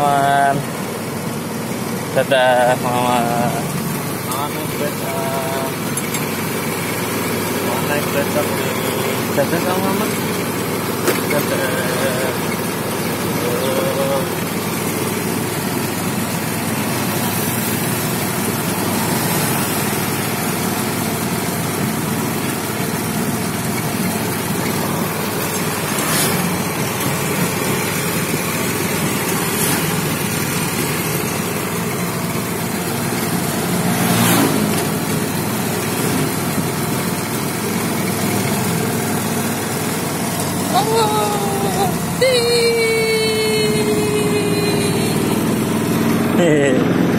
teman-teman dadah mama mama naik kereta. Dadah sama mama dadah 띠. 네.